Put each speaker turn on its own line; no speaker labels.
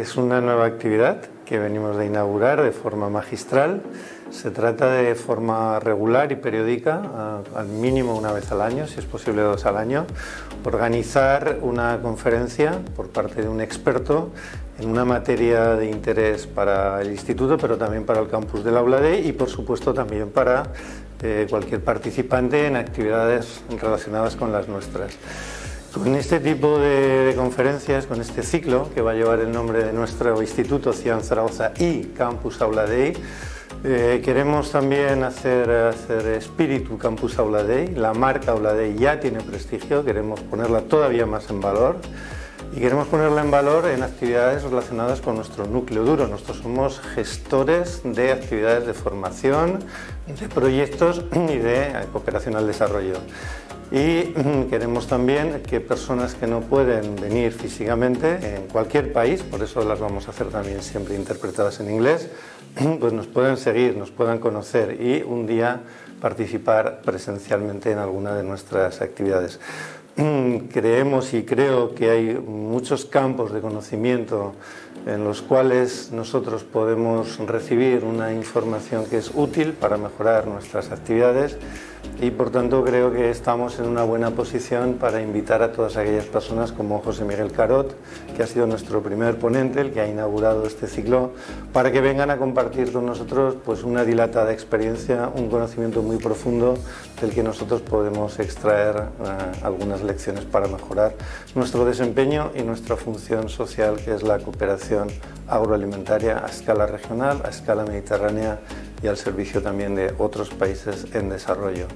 Es una nueva actividad que venimos de inaugurar de forma magistral. Se trata de forma regular y periódica, al mínimo una vez al año, si es posible dos al año, organizar una conferencia por parte de un experto en una materia de interés para el instituto, pero también para el campus del Aula D y por supuesto también para eh, cualquier participante en actividades relacionadas con las nuestras. Con este tipo de, conferencias, con este ciclo que va a llevar el nombre de nuestro Instituto Cian Zaragoza y Campus Aula Day, eh, queremos también hacer, hacer espíritu Campus Aula Day. La marca Aula Day ya tiene prestigio, queremos ponerla todavía más en valor y queremos ponerla en valor en actividades relacionadas con nuestro núcleo duro. Nosotros somos gestores de actividades de formación, de proyectos y de cooperación al desarrollo. Y queremos también que personas que no pueden venir físicamente en cualquier país, por eso las vamos a hacer también siempre interpretadas en inglés, pues nos puedan seguir, nos puedan conocer y un día participar presencialmente en alguna de nuestras actividades. Creemos y creo que hay muchos campos de conocimiento en los cuales nosotros podemos recibir una información que es útil para mejorar nuestras actividades y por tanto creo que estamos en una buena posición para invitar a todas aquellas personas como José Miguel Carot, que ha sido nuestro primer ponente, el que ha inaugurado este ciclo, para que vengan a compartir con nosotros pues, una dilatada experiencia, un conocimiento muy profundo del que nosotros podemos extraer eh, algunas lecciones para mejorar nuestro desempeño y nuestra función social, que es la cooperación agroalimentaria a escala regional, a escala mediterránea y al servicio también de otros países en desarrollo.